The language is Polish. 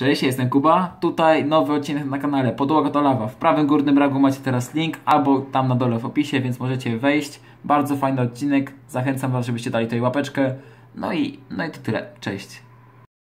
Cześć, jestem Kuba. Tutaj nowy odcinek na kanale Podłoga to lawa. W prawym górnym rogu macie teraz link, albo tam na dole w opisie, więc możecie wejść. Bardzo fajny odcinek. Zachęcam Was, żebyście dali tutaj łapeczkę. No i, no i to tyle. Cześć.